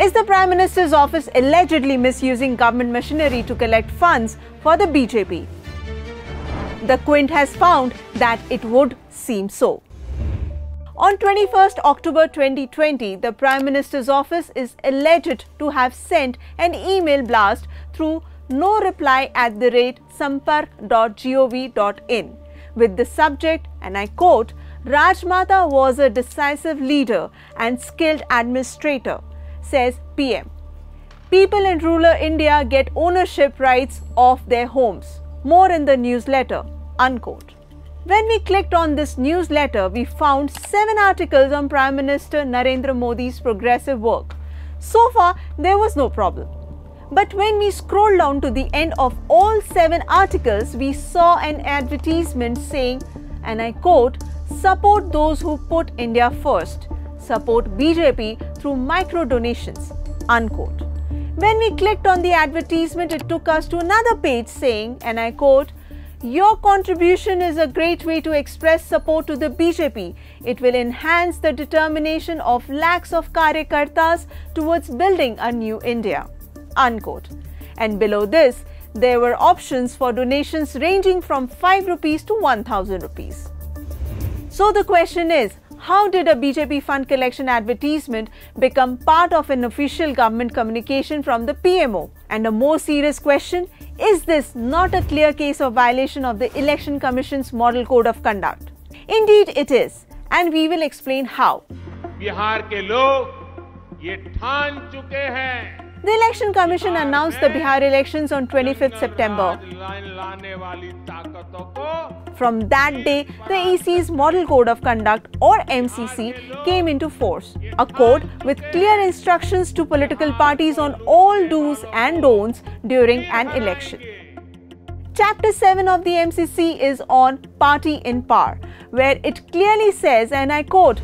Is the Prime Minister's office allegedly misusing government machinery to collect funds for the BJP? The Quint has found that it would seem so. On 21st October 2020, the Prime Minister's office is alleged to have sent an email blast through no reply at the rate sampark.gov.in with the subject, and I quote, Rajmata was a decisive leader and skilled administrator, says PM. People in rural India get ownership rights of their homes. More in the newsletter. Unquote. When we clicked on this newsletter, we found seven articles on Prime Minister Narendra Modi's progressive work. So far, there was no problem. But when we scrolled down to the end of all seven articles, we saw an advertisement saying, and I quote, support those who put India first, support BJP through micro donations, unquote. When we clicked on the advertisement, it took us to another page saying, and I quote, your contribution is a great way to express support to the BJP. It will enhance the determination of lakhs of Karyakartas towards building a new India unquote. And below this, there were options for donations ranging from 5 rupees to 1000 rupees. So the question is, how did a BJP fund collection advertisement become part of an official government communication from the PMO? And a more serious question, is this not a clear case of violation of the Election Commission's Model Code of Conduct? Indeed it is, and we will explain how. Bihar के लोग ये ठान चुके हैं the Election Commission announced the Bihar elections on 25th September. From that day, the EC's Model Code of Conduct or MCC came into force, a code with clear instructions to political parties on all do's and don'ts during an election. Chapter 7 of the MCC is on Party in Power, where it clearly says, and I quote,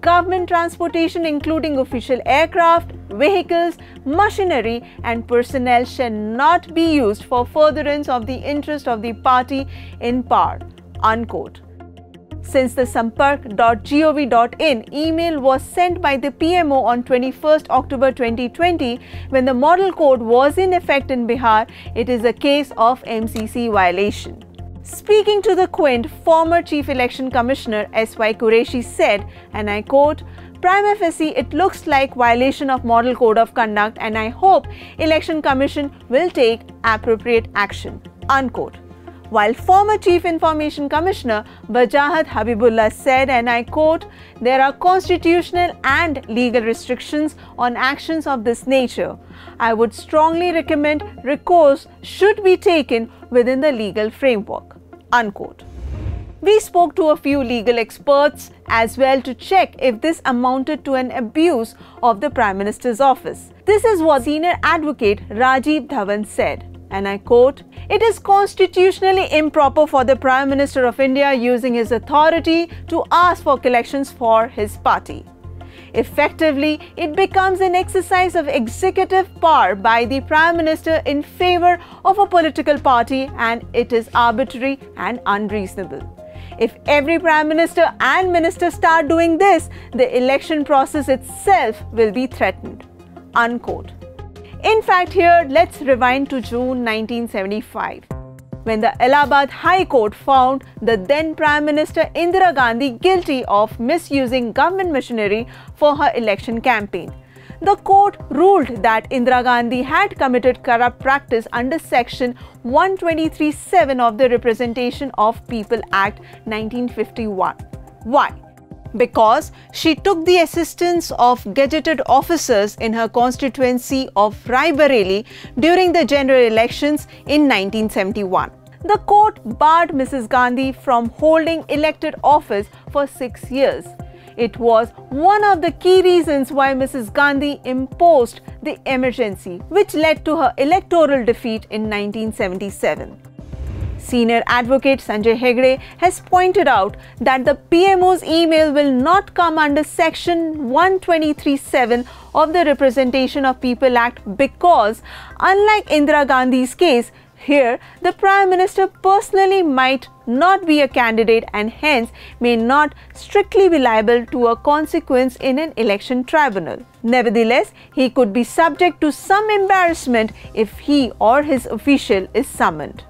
government transportation including official aircraft, vehicles, machinery and personnel shall not be used for furtherance of the interest of the party in power. Unquote. Since the sampark.gov.in email was sent by the PMO on 21st October 2020 when the model code was in effect in Bihar, it is a case of MCC violation. Speaking to the Quint, former Chief Election Commissioner S.Y. Qureshi said, and I quote, Prima facie, it looks like violation of Model Code of Conduct and I hope Election Commission will take appropriate action. Unquote. While former Chief Information Commissioner Wajahat Habibullah said, and I quote, there are constitutional and legal restrictions on actions of this nature. I would strongly recommend recourse should be taken within the legal framework unquote. We spoke to a few legal experts as well to check if this amounted to an abuse of the Prime Minister's office. This is what senior advocate Rajiv Dhawan said. And I quote, It is constitutionally improper for the Prime Minister of India using his authority to ask for collections for his party. Effectively, it becomes an exercise of executive power by the Prime Minister in favor of a political party and it is arbitrary and unreasonable. If every Prime Minister and Minister start doing this, the election process itself will be threatened. Unquote. In fact, here let's rewind to June 1975 when the Allahabad High Court found the then Prime Minister Indira Gandhi guilty of misusing government machinery for her election campaign. The court ruled that Indira Gandhi had committed corrupt practice under Section 123.7 of the Representation of People Act 1951. Why? Because she took the assistance of gazetted officers in her constituency of Raebareli during the general elections in 1971. The court barred Mrs. Gandhi from holding elected office for six years. It was one of the key reasons why Mrs. Gandhi imposed the emergency, which led to her electoral defeat in 1977. Senior advocate Sanjay Hegde has pointed out that the PMO's email will not come under section 123.7 of the Representation of People Act because unlike Indira Gandhi's case, here the Prime Minister personally might not be a candidate and hence may not strictly be liable to a consequence in an election tribunal. Nevertheless, he could be subject to some embarrassment if he or his official is summoned.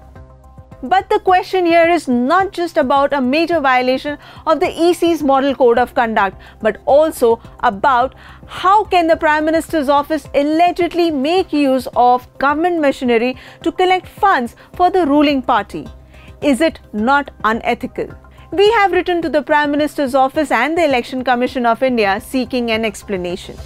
But the question here is not just about a major violation of the EC's model code of conduct, but also about how can the Prime Minister's office allegedly make use of government machinery to collect funds for the ruling party. Is it not unethical? We have written to the Prime Minister's office and the Election Commission of India seeking an explanation.